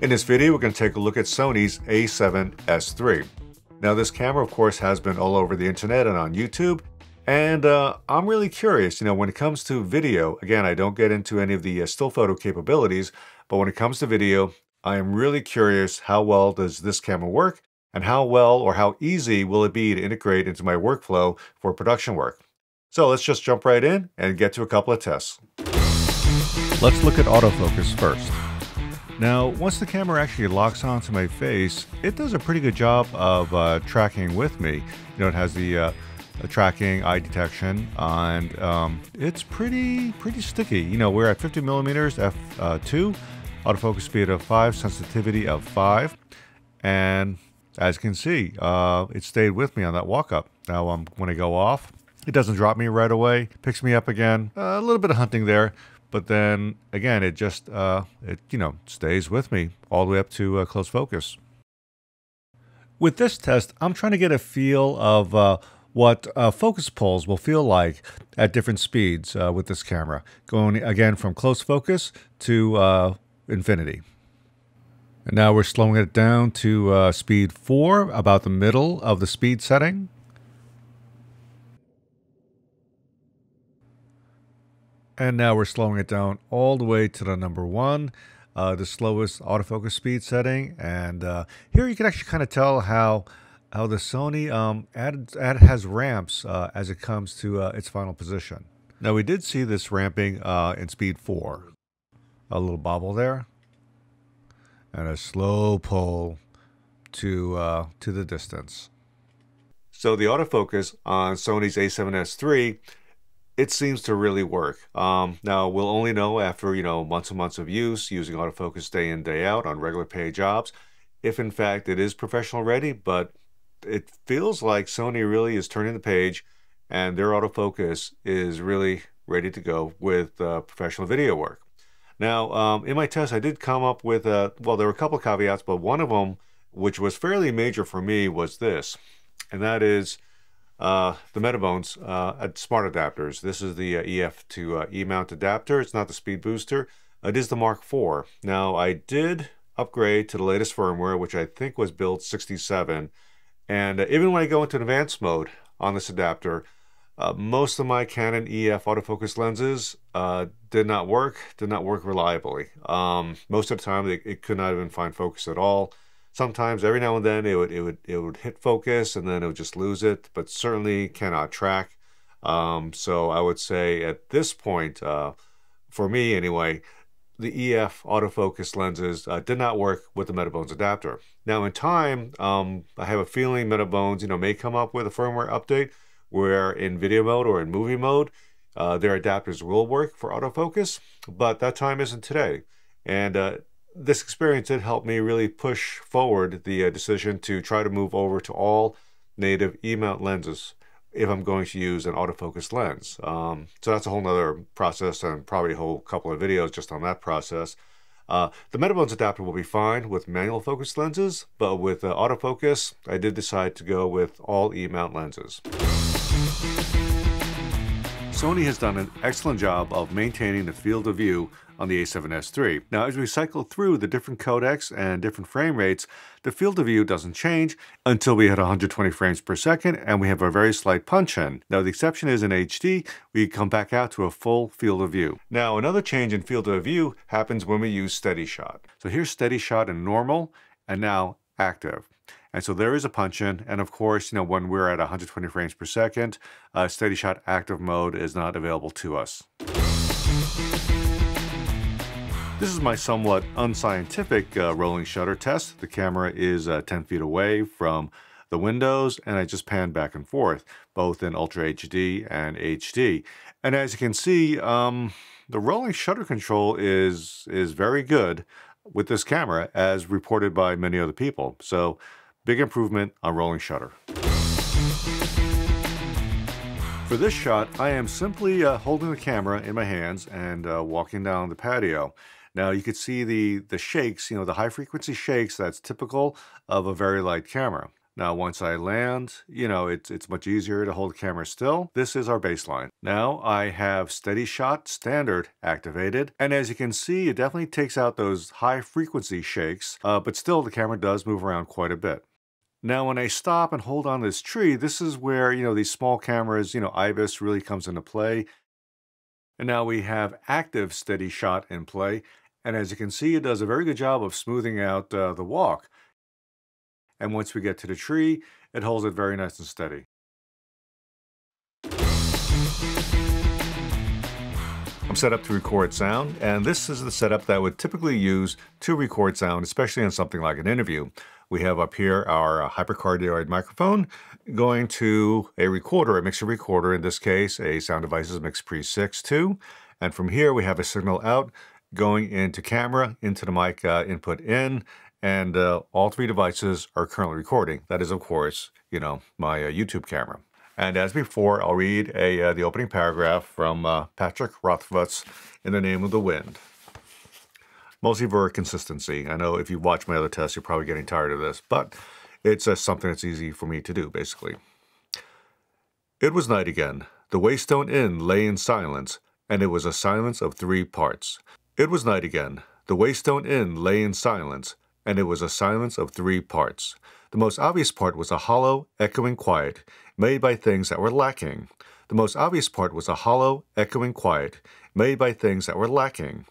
In this video, we're going to take a look at Sony's a7S III. Now, this camera, of course, has been all over the internet and on YouTube, and uh, I'm really curious, you know, when it comes to video, again, I don't get into any of the uh, still photo capabilities, but when it comes to video, I am really curious how well does this camera work, and how well or how easy will it be to integrate into my workflow for production work. So let's just jump right in and get to a couple of tests. Let's look at autofocus first. Now, once the camera actually locks onto my face, it does a pretty good job of uh, tracking with me. You know, it has the uh, tracking, eye detection, and um, it's pretty pretty sticky. You know, we're at 50 millimeters f2, uh, autofocus speed of 5, sensitivity of 5, and as you can see, uh, it stayed with me on that walk up. Now, um, when I go off, it doesn't drop me right away, picks me up again. Uh, a little bit of hunting there, but then again, it just, uh, it, you know, stays with me all the way up to uh, close focus. With this test, I'm trying to get a feel of uh, what uh, focus pulls will feel like at different speeds uh, with this camera, going again from close focus to uh, infinity. And now we're slowing it down to uh, speed 4, about the middle of the speed setting. And now we're slowing it down all the way to the number one, uh, the slowest autofocus speed setting. And uh, here you can actually kind of tell how how the Sony um, added, added has ramps uh, as it comes to uh, its final position. Now we did see this ramping uh, in speed four. A little bobble there, and a slow pull to uh, to the distance. So the autofocus on Sony's a7S III it seems to really work. Um, now, we'll only know after, you know, months and months of use, using autofocus day in, day out on regular pay jobs, if in fact it is professional ready, but it feels like Sony really is turning the page and their autofocus is really ready to go with uh, professional video work. Now, um, in my test, I did come up with, a, well, there were a couple caveats, but one of them, which was fairly major for me, was this, and that is uh, the Metabones uh, smart adapters. This is the uh, EF to uh, E mount adapter. It's not the speed booster. It is the Mark IV. Now, I did upgrade to the latest firmware, which I think was build 67. And uh, even when I go into advanced mode on this adapter, most of my Canon EF autofocus lenses did not work, did not work reliably. Um, most of the time, it, it could not even find focus at all sometimes every now and then it would it would it would hit focus and then it would just lose it but certainly cannot track. Um, so i would say at this point uh, for me anyway the ef autofocus lenses uh, did not work with the metabones adapter. Now in time um, i have a feeling metabones you know may come up with a firmware update where in video mode or in movie mode uh, their adapters will work for autofocus but that time isn't today. And uh, this experience did help me really push forward the uh, decision to try to move over to all native E-mount lenses if I'm going to use an autofocus lens. Um, so that's a whole nother process and probably a whole couple of videos just on that process. Uh, the Metabones adapter will be fine with manual focus lenses, but with uh, autofocus, I did decide to go with all E-mount lenses. Sony has done an excellent job of maintaining the field of view on the a7S III. Now, as we cycle through the different codecs and different frame rates, the field of view doesn't change until we hit 120 frames per second and we have a very slight punch-in. Now, the exception is in HD, we come back out to a full field of view. Now, another change in field of view happens when we use steady shot. So here's steady shot in normal and now active. And so there is a punch in. And of course, you know, when we're at 120 frames per second, uh, steady shot active mode is not available to us. This is my somewhat unscientific uh, rolling shutter test. The camera is uh, 10 feet away from the windows and I just pan back and forth, both in Ultra HD and HD. And as you can see, um, the rolling shutter control is, is very good with this camera as reported by many other people. So Big improvement on rolling shutter. For this shot, I am simply uh, holding the camera in my hands and uh, walking down the patio. Now you can see the, the shakes, you know, the high frequency shakes that's typical of a very light camera. Now, once I land, you know, it's, it's much easier to hold the camera still. This is our baseline. Now I have Steady Shot Standard activated. And as you can see, it definitely takes out those high frequency shakes, uh, but still the camera does move around quite a bit. Now, when I stop and hold on this tree, this is where, you know, these small cameras, you know, IBIS really comes into play. And now we have active steady shot in play. And as you can see, it does a very good job of smoothing out uh, the walk. And once we get to the tree, it holds it very nice and steady. I'm set up to record sound, and this is the setup that I would typically use to record sound, especially on something like an interview. We have up here our uh, hypercardioid microphone going to a recorder, a mixer recorder, in this case, a Sound Devices MixPre 6 2. And from here, we have a signal out going into camera, into the mic uh, input in, and uh, all three devices are currently recording. That is, of course, you know, my uh, YouTube camera. And as before, I'll read a, uh, the opening paragraph from uh, Patrick Rothfuss in the name of the wind. Mostly for consistency. I know if you watch my other tests, you're probably getting tired of this, but it's just something that's easy for me to do, basically. It was night again. The Waystone Inn lay in silence, and it was a silence of three parts. It was night again. The Waystone Inn lay in silence, and it was a silence of three parts. The most obvious part was a hollow, echoing quiet, made by things that were lacking. The most obvious part was a hollow, echoing quiet, made by things that were lacking.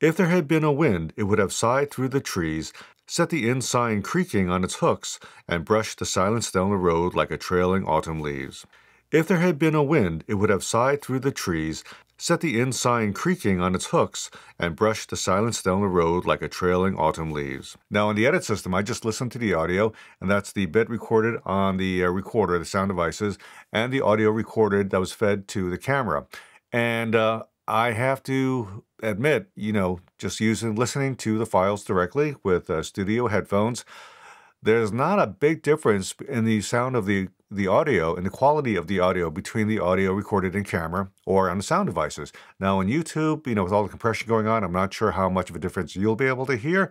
If there had been a wind, it would have sighed through the trees, set the inn sign creaking on its hooks, and brushed the silence down the road like a trailing autumn leaves. If there had been a wind, it would have sighed through the trees, set the inn sign creaking on its hooks, and brushed the silence down the road like a trailing autumn leaves. Now, in the edit system, I just listened to the audio, and that's the bit recorded on the uh, recorder, the sound devices, and the audio recorded that was fed to the camera. And uh, I have to admit, you know, just using listening to the files directly with uh, studio headphones, there's not a big difference in the sound of the the audio and the quality of the audio between the audio recorded in camera or on the sound devices. Now on YouTube, you know, with all the compression going on, I'm not sure how much of a difference you'll be able to hear,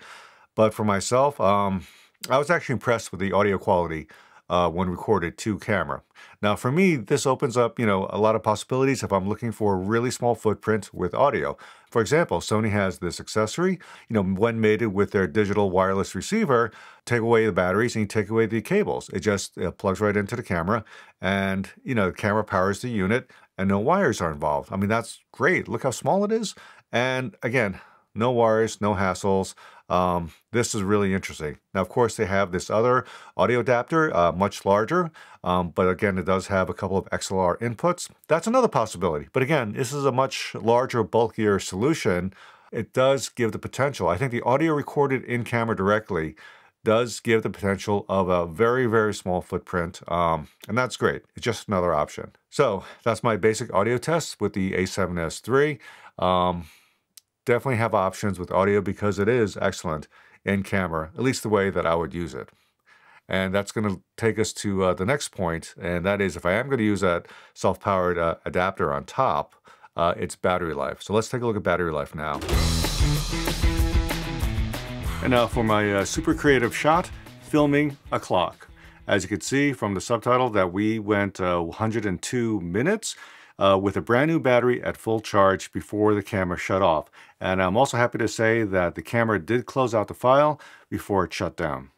but for myself, um, I was actually impressed with the audio quality uh, when recorded to camera. Now for me, this opens up, you know, a lot of possibilities if I'm looking for a really small footprint with audio. For example, Sony has this accessory, you know, when mated with their digital wireless receiver, take away the batteries and you take away the cables. It just it plugs right into the camera and, you know, the camera powers the unit and no wires are involved. I mean, that's great. Look how small it is. And again, no wires, no hassles. Um, this is really interesting. Now, of course, they have this other audio adapter, uh, much larger, um, but again, it does have a couple of XLR inputs. That's another possibility. But again, this is a much larger, bulkier solution. It does give the potential. I think the audio recorded in camera directly does give the potential of a very, very small footprint, um, and that's great. It's just another option. So that's my basic audio test with the A7S III. Um, definitely have options with audio because it is excellent in camera, at least the way that I would use it. And that's going to take us to uh, the next point, and that is if I am going to use that self-powered uh, adapter on top, uh, it's battery life. So let's take a look at battery life now. And now for my uh, super creative shot, filming a clock. As you can see from the subtitle that we went uh, 102 minutes, uh, with a brand new battery at full charge before the camera shut off. And I'm also happy to say that the camera did close out the file before it shut down.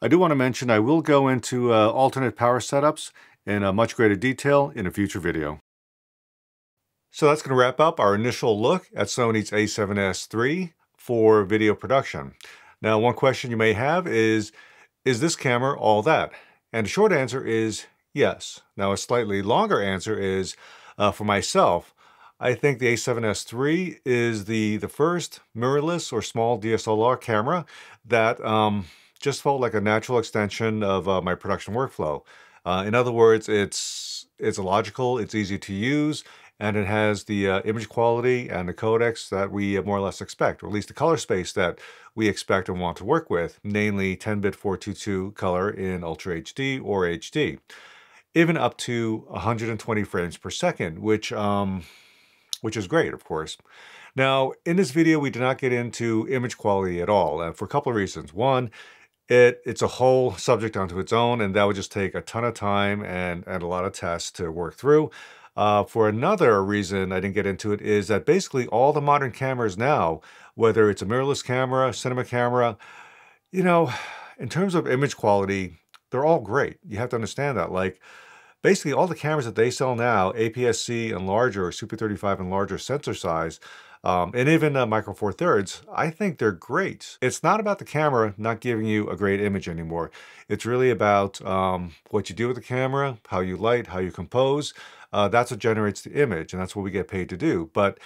I do want to mention I will go into uh, alternate power setups in a much greater detail in a future video. So that's going to wrap up our initial look at Sony's a7S III for video production. Now, one question you may have is, is this camera all that? And the short answer is Yes. Now, a slightly longer answer is uh, for myself. I think the a7S III is the, the first mirrorless or small DSLR camera that um, just felt like a natural extension of uh, my production workflow. Uh, in other words, it's, it's logical, it's easy to use, and it has the uh, image quality and the codecs that we more or less expect, or at least the color space that we expect and want to work with, namely 10-bit 422 color in Ultra HD or HD even up to 120 frames per second, which, um, which is great, of course. Now, in this video, we did not get into image quality at all, and for a couple of reasons. One, it it's a whole subject onto its own, and that would just take a ton of time and and a lot of tests to work through. Uh, for another reason I didn't get into it is that basically all the modern cameras now, whether it's a mirrorless camera, cinema camera, you know, in terms of image quality, they're all great. You have to understand that. Like, basically all the cameras that they sell now, APS-C and larger, or Super 35 and larger sensor size, um, and even uh, Micro Four Thirds, I think they're great. It's not about the camera not giving you a great image anymore. It's really about um, what you do with the camera, how you light, how you compose. Uh, that's what generates the image, and that's what we get paid to do. But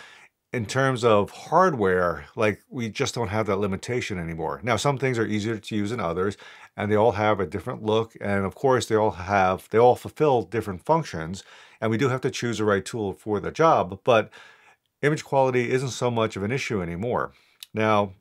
in terms of hardware, like we just don't have that limitation anymore. Now, some things are easier to use than others, and they all have a different look. And of course, they all have, they all fulfill different functions. And we do have to choose the right tool for the job. But image quality isn't so much of an issue anymore. Now,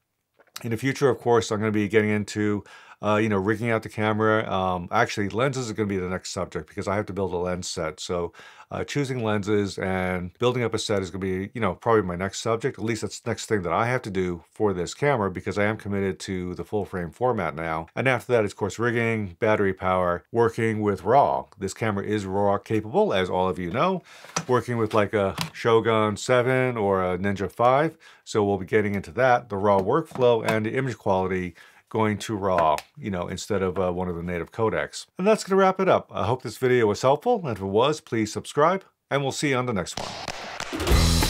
in the future, of course, I'm going to be getting into, uh, you know, rigging out the camera. Um, actually, lenses are going to be the next subject because I have to build a lens set. So uh, choosing lenses and building up a set is going to be, you know, probably my next subject. At least that's the next thing that I have to do for this camera because I am committed to the full frame format now. And after that, of course, rigging, battery power, working with RAW. This camera is RAW capable, as all of you know, working with like a Shogun 7 or a Ninja 5. So we'll be getting into that, the RAW workflow and the image quality going to RAW, you know, instead of uh, one of the native codecs. And that's going to wrap it up. I hope this video was helpful, and if it was, please subscribe, and we'll see you on the next one.